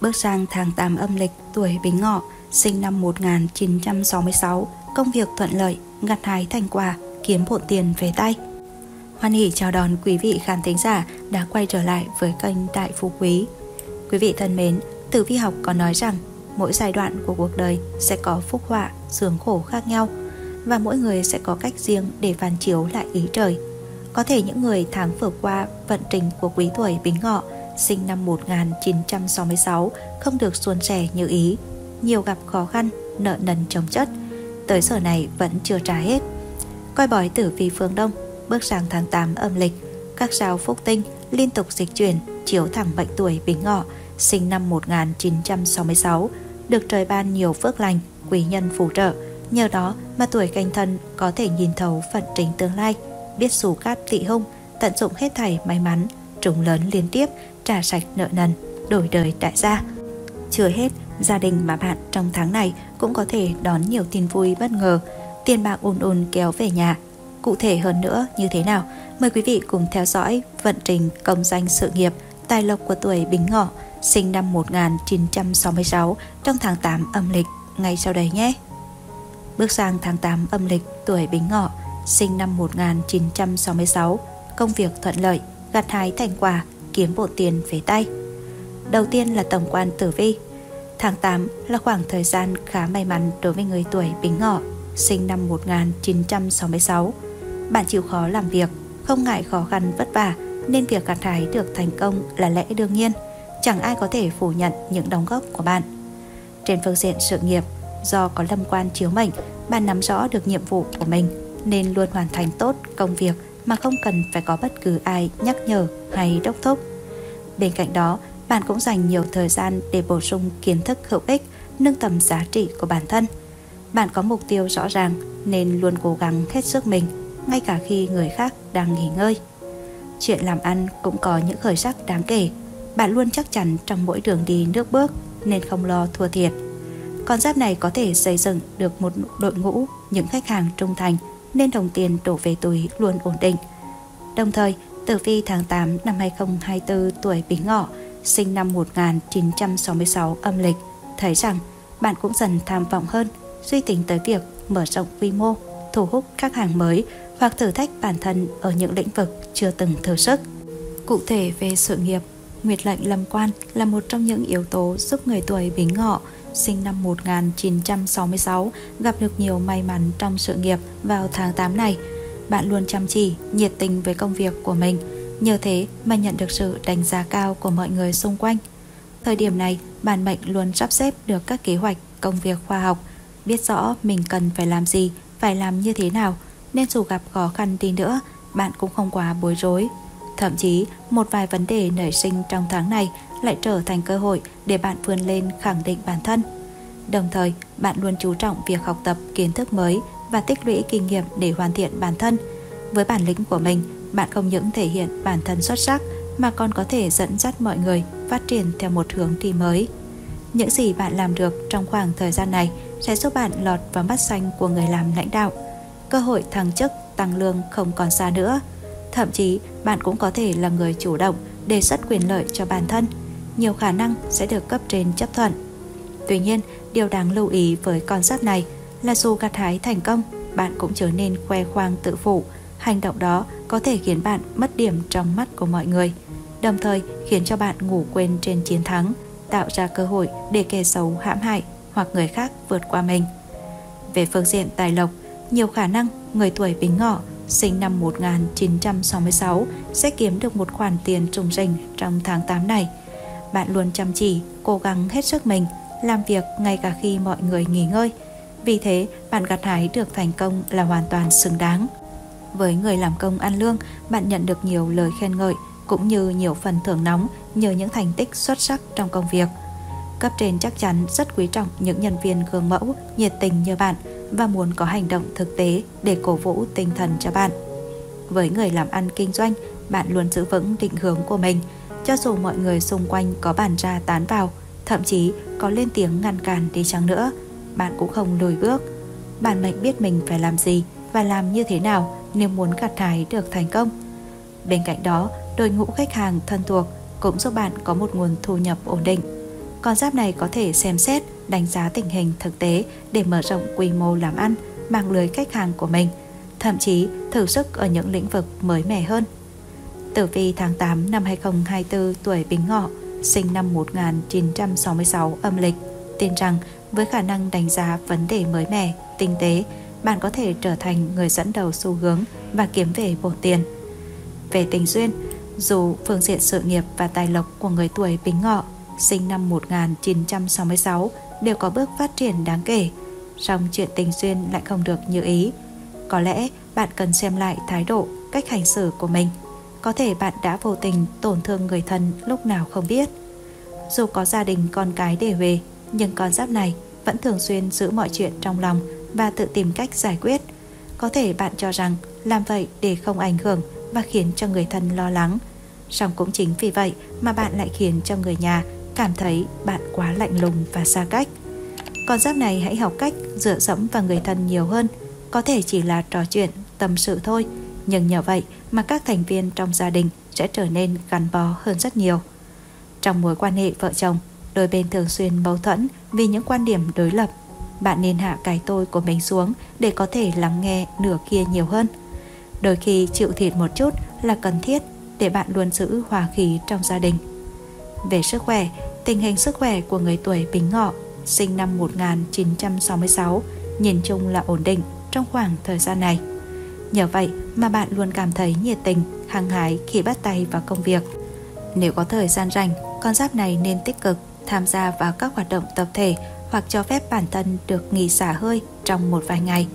Bước sang tháng 8 âm lịch tuổi Bính Ngọ, sinh năm 1966, công việc thuận lợi, gặt hái thành quả, kiếm bộn tiền về tay. Hoan hỷ chào đón quý vị khán thính giả đã quay trở lại với kênh Đại Phú Quý. Quý vị thân mến, Tử vi học có nói rằng mỗi giai đoạn của cuộc đời sẽ có phúc họa, sướng khổ khác nhau và mỗi người sẽ có cách riêng để phản chiếu lại ý trời. Có thể những người tháng vừa qua vận trình của quý tuổi Bính Ngọ sinh năm 1966 không được suôn sẻ như ý, nhiều gặp khó khăn, nợ nần chồng chất, tới giờ này vẫn chưa trả hết. Coi bói tử vi phương Đông, bước sang tháng 8 âm lịch, các sao phúc tinh liên tục dịch chuyển chiếu thẳng bệnh tuổi Bính Ngọ, sinh năm 1966, được trời ban nhiều phước lành, quý nhân phù trợ. Nhờ đó mà tuổi canh thân có thể nhìn thấu phận trình tương lai, biết xù cát tị hung, tận dụng hết thảy may mắn, trùng lớn liên tiếp, trả sạch nợ nần, đổi đời đại gia. Chưa hết, gia đình mà bạn trong tháng này cũng có thể đón nhiều tin vui bất ngờ, tiền bạc ùn ùn kéo về nhà. Cụ thể hơn nữa như thế nào? Mời quý vị cùng theo dõi vận trình công danh sự nghiệp, tài lộc của tuổi Bính Ngọ, sinh năm 1966 trong tháng 8 âm lịch ngay sau đây nhé. Bước sang tháng 8 âm lịch tuổi Bính Ngọ, sinh năm 1966, công việc thuận lợi, gặt hái thành quả, kiếm bộ tiền về tay. Đầu tiên là tổng quan tử vi. Tháng 8 là khoảng thời gian khá may mắn đối với người tuổi Bính Ngọ, sinh năm 1966. Bạn chịu khó làm việc, không ngại khó khăn vất vả nên việc gặt hái được thành công là lẽ đương nhiên. Chẳng ai có thể phủ nhận những đóng góp của bạn. Trên phương diện sự nghiệp, do có lâm quan chiếu mệnh, bạn nắm rõ được nhiệm vụ của mình nên luôn hoàn thành tốt công việc mà không cần phải có bất cứ ai nhắc nhở hay đốc thúc. Bên cạnh đó, bạn cũng dành nhiều thời gian để bổ sung kiến thức hữu ích, nâng tầm giá trị của bản thân. Bạn có mục tiêu rõ ràng nên luôn cố gắng hết sức mình, ngay cả khi người khác đang nghỉ ngơi. Chuyện làm ăn cũng có những khởi sắc đáng kể. Bạn luôn chắc chắn trong mỗi đường đi nước bước nên không lo thua thiệt. Con giáp này có thể xây dựng được một đội ngũ những khách hàng trung thành nên đồng tiền đổ về túi luôn ổn định. Đồng thời, tử vi tháng 8 năm 2024 tuổi Bính Ngọ, sinh năm 1966 âm lịch, thấy rằng bạn cũng dần tham vọng hơn, suy tính tới việc mở rộng quy mô, thu hút khách hàng mới hoặc thử thách bản thân ở những lĩnh vực chưa từng thử sức. Cụ thể về sự nghiệp, Nguyệt lệnh lâm quan là một trong những yếu tố giúp người tuổi Bính Ngọ sinh năm 1966 gặp được nhiều may mắn trong sự nghiệp vào tháng 8 này. Bạn luôn chăm chỉ, nhiệt tình với công việc của mình, nhờ thế mà nhận được sự đánh giá cao của mọi người xung quanh. Thời điểm này, bản mệnh luôn sắp xếp được các kế hoạch, công việc khoa học, biết rõ mình cần phải làm gì, phải làm như thế nào, nên dù gặp khó khăn đi nữa, bạn cũng không quá bối rối. Thậm chí, một vài vấn đề nảy sinh trong tháng này lại trở thành cơ hội để bạn vươn lên khẳng định bản thân. Đồng thời, bạn luôn chú trọng việc học tập kiến thức mới và tích lũy kinh nghiệm để hoàn thiện bản thân. Với bản lĩnh của mình, bạn không những thể hiện bản thân xuất sắc mà còn có thể dẫn dắt mọi người phát triển theo một hướng đi mới. Những gì bạn làm được trong khoảng thời gian này sẽ giúp bạn lọt vào mắt xanh của người làm lãnh đạo. Cơ hội thăng chức, tăng lương không còn xa nữa. Thậm chí, bạn cũng có thể là người chủ động đề xuất quyền lợi cho bản thân nhiều khả năng sẽ được cấp trên chấp thuận. Tuy nhiên, điều đáng lưu ý với con giáp này là dù gặt hái thành công, bạn cũng trở nên khoe khoang tự phụ. Hành động đó có thể khiến bạn mất điểm trong mắt của mọi người, đồng thời khiến cho bạn ngủ quên trên chiến thắng, tạo ra cơ hội để kẻ xấu hãm hại hoặc người khác vượt qua mình. Về phương diện tài lộc, nhiều khả năng người tuổi Bính Ngọ sinh năm 1966 sẽ kiếm được một khoản tiền trùng rình trong tháng 8 này – bạn luôn chăm chỉ, cố gắng hết sức mình, làm việc ngay cả khi mọi người nghỉ ngơi. Vì thế, bạn gặt hái được thành công là hoàn toàn xứng đáng. Với người làm công ăn lương, bạn nhận được nhiều lời khen ngợi cũng như nhiều phần thưởng nóng nhờ những thành tích xuất sắc trong công việc. Cấp trên chắc chắn rất quý trọng những nhân viên gương mẫu, nhiệt tình như bạn và muốn có hành động thực tế để cổ vũ tinh thần cho bạn. Với người làm ăn kinh doanh, bạn luôn giữ vững định hướng của mình – cho dù mọi người xung quanh có bàn ra tán vào, thậm chí có lên tiếng ngăn cản đi chăng nữa, bạn cũng không lùi bước. Bạn mệnh biết mình phải làm gì và làm như thế nào nếu muốn gặt hái được thành công. Bên cạnh đó, đội ngũ khách hàng thân thuộc cũng giúp bạn có một nguồn thu nhập ổn định con giáp này có thể xem xét, đánh giá tình hình thực tế để mở rộng quy mô làm ăn, mạng lưới khách hàng của mình, thậm chí thử sức ở những lĩnh vực mới mẻ hơn. Tử vi tháng 8 năm 2024 tuổi Bính Ngọ, sinh năm 1966 âm lịch, tin rằng với khả năng đánh giá vấn đề mới mẻ, tinh tế, bạn có thể trở thành người dẫn đầu xu hướng và kiếm về bổ tiền. Về tình duyên, dù phương diện sự nghiệp và tài lộc của người tuổi Bính Ngọ sinh năm 1966 đều có bước phát triển đáng kể, song chuyện tình duyên lại không được như ý. Có lẽ bạn cần xem lại thái độ, cách hành xử của mình. Có thể bạn đã vô tình tổn thương người thân lúc nào không biết. Dù có gia đình con cái để về, nhưng con giáp này vẫn thường xuyên giữ mọi chuyện trong lòng và tự tìm cách giải quyết. Có thể bạn cho rằng làm vậy để không ảnh hưởng và khiến cho người thân lo lắng. Song cũng chính vì vậy mà bạn lại khiến cho người nhà cảm thấy bạn quá lạnh lùng và xa cách. Con giáp này hãy học cách dựa dẫm vào người thân nhiều hơn, có thể chỉ là trò chuyện, tâm sự thôi, nhưng nhờ vậy mà các thành viên trong gia đình sẽ trở nên gắn bó hơn rất nhiều. Trong mối quan hệ vợ chồng, đôi bên thường xuyên mâu thuẫn vì những quan điểm đối lập. Bạn nên hạ cái tôi của mình xuống để có thể lắng nghe nửa kia nhiều hơn. Đôi khi chịu thiệt một chút là cần thiết để bạn luôn giữ hòa khí trong gia đình. Về sức khỏe, tình hình sức khỏe của người tuổi Bính Ngọ, sinh năm 1966, nhìn chung là ổn định trong khoảng thời gian này. Nhờ vậy mà bạn luôn cảm thấy nhiệt tình, hăng hái khi bắt tay vào công việc. Nếu có thời gian rảnh, con giáp này nên tích cực tham gia vào các hoạt động tập thể hoặc cho phép bản thân được nghỉ xả hơi trong một vài ngày.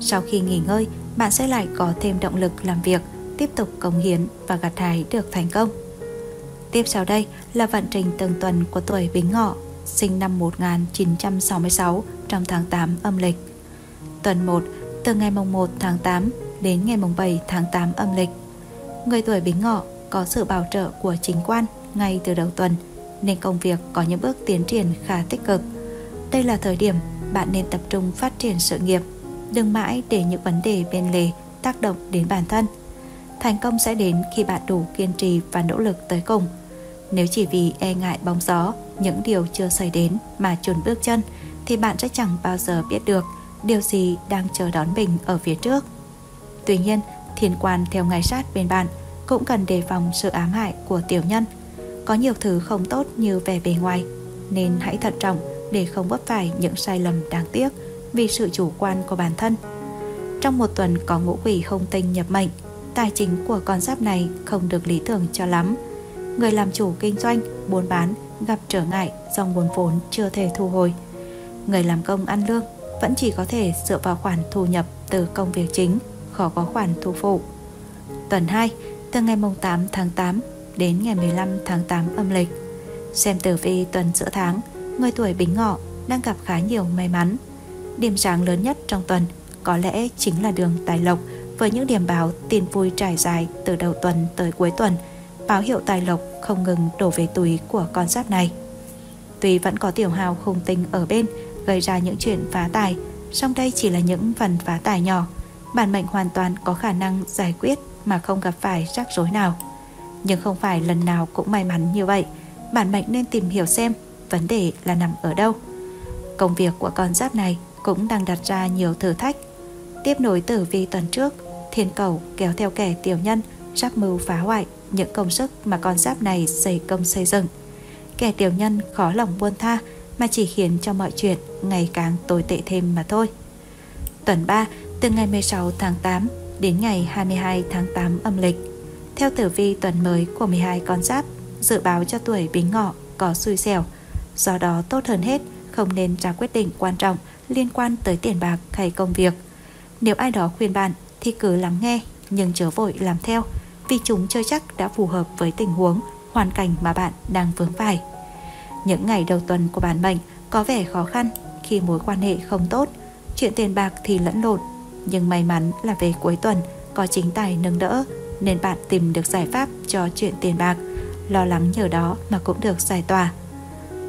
Sau khi nghỉ ngơi, bạn sẽ lại có thêm động lực làm việc, tiếp tục cống hiến và gặt hái được thành công. Tiếp sau đây là vận trình từng tuần của tuổi Bính Ngọ, sinh năm 1966 trong tháng 8 âm lịch. Tuần 1, từ ngày mùng 1 tháng 8 đến ngày mùng 7 tháng 8 âm lịch. Người tuổi Bính Ngọ có sự bảo trợ của chính quan ngay từ đầu tuần, nên công việc có những bước tiến triển khá tích cực. Đây là thời điểm bạn nên tập trung phát triển sự nghiệp, đừng mãi để những vấn đề bên lề tác động đến bản thân. Thành công sẽ đến khi bạn đủ kiên trì và nỗ lực tới cùng. Nếu chỉ vì e ngại bóng gió, những điều chưa xảy đến mà chùn bước chân, thì bạn sẽ chẳng bao giờ biết được điều gì đang chờ đón mình ở phía trước. Tuy nhiên, thiên quan theo ngày sát bên bạn cũng cần đề phòng sự ám hại của tiểu nhân. Có nhiều thứ không tốt như vẻ bề ngoài, nên hãy thận trọng để không vấp phải những sai lầm đáng tiếc vì sự chủ quan của bản thân. Trong một tuần có ngũ quỷ không tinh nhập mệnh, tài chính của con giáp này không được lý tưởng cho lắm. Người làm chủ kinh doanh, buôn bán gặp trở ngại do nguồn vốn chưa thể thu hồi. Người làm công ăn lương vẫn chỉ có thể dựa vào khoản thu nhập từ công việc chính, khó có khoản thu phụ. Tuần 2, từ ngày 8 tháng 8 đến ngày 15 tháng 8 âm lịch. Xem tử vi tuần giữa tháng, người tuổi Bính Ngọ đang gặp khá nhiều may mắn. Điểm sáng lớn nhất trong tuần có lẽ chính là đường tài lộc với những điểm báo tin vui trải dài từ đầu tuần tới cuối tuần, báo hiệu tài lộc không ngừng đổ về túi của con giáp này. Tuy vẫn có tiểu hào khung tinh ở bên gây ra những chuyện phá tài, song đây chỉ là những phần phá tài nhỏ. Bản mệnh hoàn toàn có khả năng giải quyết mà không gặp phải rắc rối nào. Nhưng không phải lần nào cũng may mắn như vậy, bản mệnh nên tìm hiểu xem vấn đề là nằm ở đâu. Công việc của con giáp này cũng đang đặt ra nhiều thử thách. Tiếp nối tử vi tuần trước, thiên cầu kéo theo kẻ tiểu nhân sắp mưu phá hoại những công sức mà con giáp này xây công xây dựng. Kẻ tiểu nhân khó lòng buông tha mà chỉ khiến cho mọi chuyện ngày càng tồi tệ thêm mà thôi. Tuần 3, từ ngày 16 tháng 8 đến ngày 22 tháng 8 âm lịch. Theo tử vi tuần mới của 12 con giáp, dự báo cho tuổi bính ngọ có xui xẻo. Do đó tốt hơn hết, không nên ra quyết định quan trọng liên quan tới tiền bạc hay công việc. Nếu ai đó khuyên bạn thì cứ lắng nghe nhưng chớ vội làm theo vì chúng chưa chắc đã phù hợp với tình huống, hoàn cảnh mà bạn đang vướng phải. Những ngày đầu tuần của bản mệnh có vẻ khó khăn khi mối quan hệ không tốt, chuyện tiền bạc thì lẫn lộn, nhưng may mắn là về cuối tuần có chính tài nâng đỡ nên bạn tìm được giải pháp cho chuyện tiền bạc, lo lắng nhờ đó mà cũng được giải tỏa.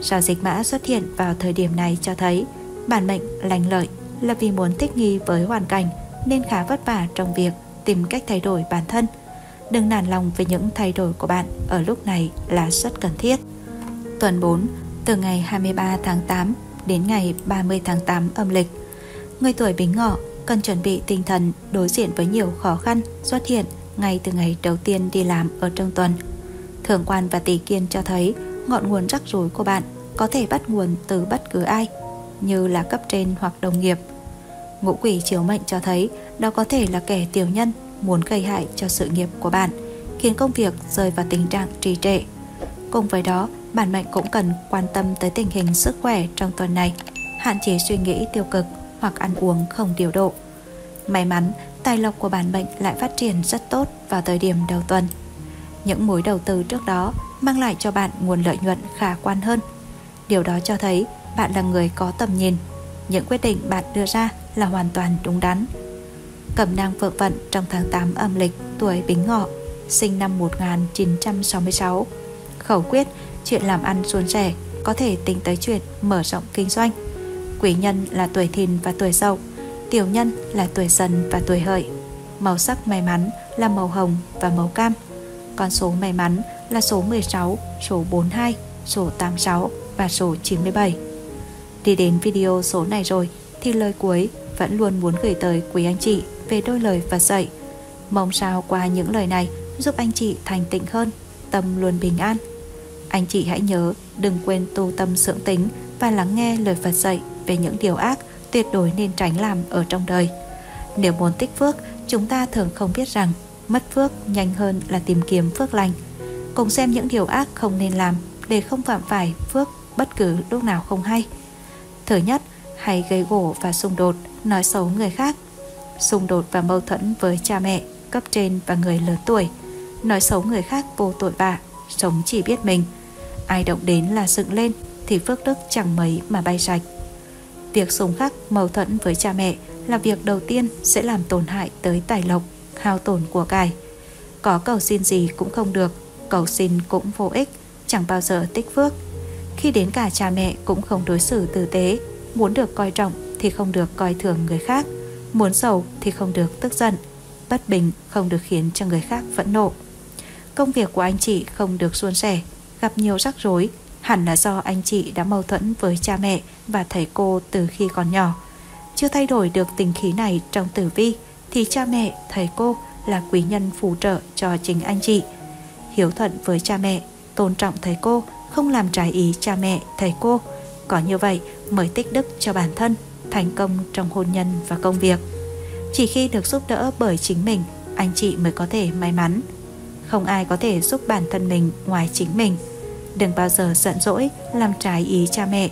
Sao dịch mã xuất hiện vào thời điểm này cho thấy bản mệnh lành lợi là vì muốn thích nghi với hoàn cảnh nên khá vất vả trong việc tìm cách thay đổi bản thân. Đừng nản lòng về những thay đổi của bạn ở lúc này là rất cần thiết. Tuần 4, từ ngày 23 tháng 8 đến ngày 30 tháng 8 âm lịch. Người tuổi Bính Ngọ cần chuẩn bị tinh thần đối diện với nhiều khó khăn xuất hiện ngay từ ngày đầu tiên đi làm ở trong tuần. Thượng quan và tỷ kiên cho thấy ngọn nguồn rắc rối của bạn có thể bắt nguồn từ bất cứ ai, như là cấp trên hoặc đồng nghiệp. Ngũ quỷ chiếu mệnh cho thấy đó có thể là kẻ tiểu nhân muốn gây hại cho sự nghiệp của bạn, khiến công việc rơi vào tình trạng trì trệ. Cùng với đó, bản mệnh cũng cần quan tâm tới tình hình sức khỏe trong tuần này, hạn chế suy nghĩ tiêu cực hoặc ăn uống không điều độ. May mắn, tài lộc của bản mệnh lại phát triển rất tốt vào thời điểm đầu tuần. Những mối đầu tư trước đó mang lại cho bạn nguồn lợi nhuận khả quan hơn. Điều đó cho thấy bạn là người có tầm nhìn. Những quyết định bạn đưa ra là hoàn toàn đúng đắn. Cẩm nang phượng vận trong tháng 8 âm lịch tuổi Bính Ngọ, sinh năm 1966. Khẩu quyết, chuyện làm ăn suôn sẻ, có thể tính tới chuyện mở rộng kinh doanh. Quý nhân là tuổi thìn và tuổi dậu, tiểu nhân là tuổi dần và tuổi hợi. Màu sắc may mắn là màu hồng và màu cam. Con số may mắn là số 16, số 42, số 86 và số 97. Đi đến video số này rồi thì lời cuối vẫn luôn muốn gửi tới quý anh chị về đôi lời Phật dạy. Mong sao qua những lời này giúp anh chị thành tịnh hơn, tâm luôn bình an. Anh chị hãy nhớ đừng quên tu tâm dưỡng tính và lắng nghe lời Phật dạy về những điều ác tuyệt đối nên tránh làm ở trong đời. Nếu muốn tích phước, chúng ta thường không biết rằng mất phước nhanh hơn là tìm kiếm phước lành. Cùng xem những điều ác không nên làm để không phạm phải phước bất cứ lúc nào không hay. Thứ nhất, hay gây gỗ và xung đột, nói xấu người khác. Xung đột và mâu thuẫn với cha mẹ, cấp trên và người lớn tuổi. Nói xấu người khác vô tội vạ, sống chỉ biết mình. Ai động đến là dựng lên thì phước đức chẳng mấy mà bay sạch. Việc xung khắc mâu thuẫn với cha mẹ là việc đầu tiên sẽ làm tổn hại tới tài lộc, hao tổn của cải. Có cầu xin gì cũng không được, cầu xin cũng vô ích, chẳng bao giờ tích phước. Khi đến cả cha mẹ cũng không đối xử tử tế, muốn được coi trọng thì không được coi thường người khác, muốn giàu thì không được tức giận, bất bình không được khiến cho người khác phẫn nộ. Công việc của anh chị không được suôn sẻ, gặp nhiều rắc rối, hẳn là do anh chị đã mâu thuẫn với cha mẹ và thầy cô từ khi còn nhỏ. Chưa thay đổi được tình khí này trong tử vi thì cha mẹ, thầy cô là quý nhân phù trợ cho chính anh chị. Hiếu thuận với cha mẹ, tôn trọng thầy cô, không làm trái ý cha mẹ, thầy cô. Có như vậy mới tích đức cho bản thân, thành công trong hôn nhân và công việc. Chỉ khi được giúp đỡ bởi chính mình, anh chị mới có thể may mắn. Không ai có thể giúp bản thân mình ngoài chính mình. Đừng bao giờ giận dỗi, làm trái ý cha mẹ.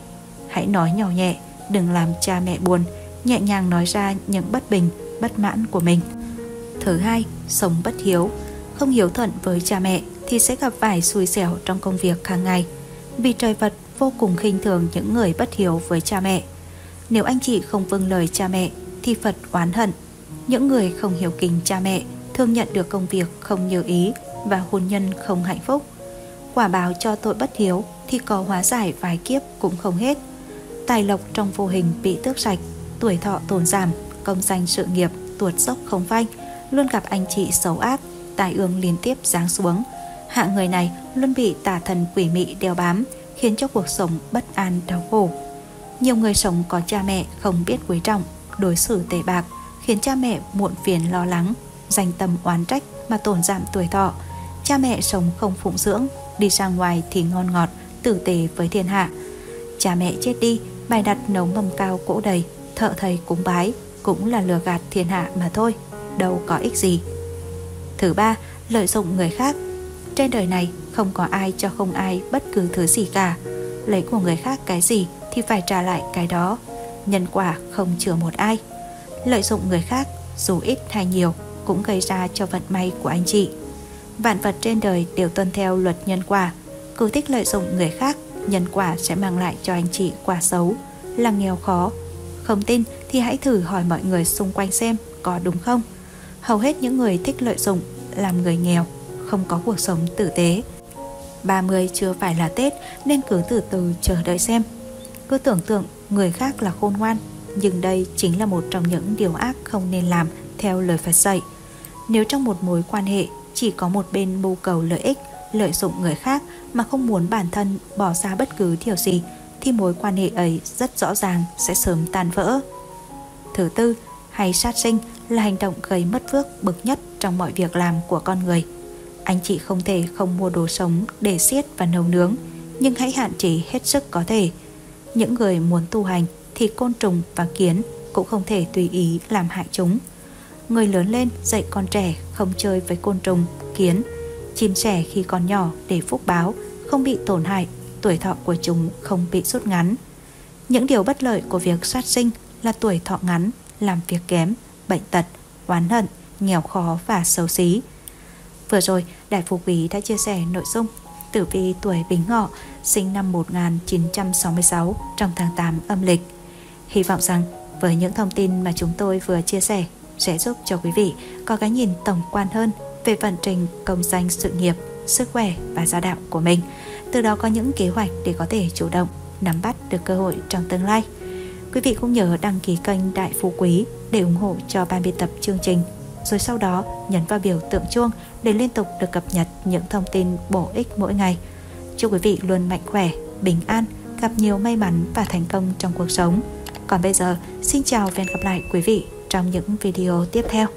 Hãy nói nhỏ nhẹ, đừng làm cha mẹ buồn, nhẹ nhàng nói ra những bất bình, bất mãn của mình. Thứ hai, sống bất hiếu. Không hiếu thuận với cha mẹ thì sẽ gặp phải xui xẻo trong công việc hàng ngày. Vì trời Phật vô cùng khinh thường những người bất hiếu với cha mẹ. Nếu anh chị không vâng lời cha mẹ thì Phật oán hận. Những người không hiểu kính cha mẹ thường nhận được công việc không như ý và hôn nhân không hạnh phúc. Quả báo cho tội bất hiếu thì có hóa giải vài kiếp cũng không hết. Tài lộc trong vô hình bị tước sạch, tuổi thọ tồn giảm, công danh sự nghiệp tuột dốc không phanh, luôn gặp anh chị xấu ác, tài ương liên tiếp giáng xuống. Hạng người này luôn bị tà thần quỷ mị đeo bám, khiến cho cuộc sống bất an đau khổ. Nhiều người sống có cha mẹ không biết quý trọng, đối xử tệ bạc, khiến cha mẹ muộn phiền lo lắng, dành tâm oán trách mà tổn giảm tuổi thọ. Cha mẹ sống không phụng dưỡng, đi ra ngoài thì ngon ngọt, tử tế với thiên hạ. Cha mẹ chết đi, bài đặt nấu mâm cao cỗ đầy, thợ thầy cúng bái, cũng là lừa gạt thiên hạ mà thôi, đâu có ích gì. Thứ ba, lợi dụng người khác. Trên đời này không có ai cho không ai bất cứ thứ gì cả. Lấy của người khác cái gì thì phải trả lại cái đó. Nhân quả không chừa một ai. Lợi dụng người khác, dù ít hay nhiều, cũng gây ra cho vận may của anh chị. Vạn vật trên đời đều tuân theo luật nhân quả. Cứ thích lợi dụng người khác, nhân quả sẽ mang lại cho anh chị quả xấu, là nghèo khó. Không tin thì hãy thử hỏi mọi người xung quanh xem có đúng không. Hầu hết những người thích lợi dụng làm người nghèo, không có cuộc sống tử tế. 30 chưa phải là Tết nên cứ từ từ chờ đợi xem. Cứ tưởng tượng người khác là khôn ngoan, nhưng đây chính là một trong những điều ác không nên làm theo lời Phật dạy. Nếu trong một mối quan hệ chỉ có một bên mưu cầu lợi ích, lợi dụng người khác mà không muốn bản thân bỏ ra bất cứ điều gì thì mối quan hệ ấy rất rõ ràng sẽ sớm tan vỡ. Thứ tư, hay sát sinh là hành động gây mất phước bực nhất trong mọi việc làm của con người. Anh chị không thể không mua đồ sống để xiết và nấu nướng, nhưng hãy hạn chế hết sức có thể. Những người muốn tu hành thì côn trùng và kiến cũng không thể tùy ý làm hại chúng. Người lớn lên dạy con trẻ không chơi với côn trùng, kiến, chim sẻ khi còn nhỏ để phúc báo, không bị tổn hại, tuổi thọ của chúng không bị rút ngắn. Những điều bất lợi của việc sát sinh là tuổi thọ ngắn, làm việc kém, bệnh tật, oán hận, nghèo khó và xấu xí. Vừa rồi, Đại Phú Quý đã chia sẻ nội dung tử vi tuổi Bính Ngọ, sinh năm 1966 trong tháng 8 âm lịch. Hy vọng rằng với những thông tin mà chúng tôi vừa chia sẻ sẽ giúp cho quý vị có cái nhìn tổng quan hơn về vận trình công danh sự nghiệp, sức khỏe và gia đạo của mình. Từ đó có những kế hoạch để có thể chủ động nắm bắt được cơ hội trong tương lai. Quý vị cũng nhớ đăng ký kênh Đại Phú Quý để ủng hộ cho ban biên tập chương trình. Rồi sau đó nhấn vào biểu tượng chuông để liên tục được cập nhật những thông tin bổ ích mỗi ngày. Chúc quý vị luôn mạnh khỏe, bình an, gặp nhiều may mắn và thành công trong cuộc sống. Còn bây giờ, xin chào và hẹn gặp lại quý vị trong những video tiếp theo.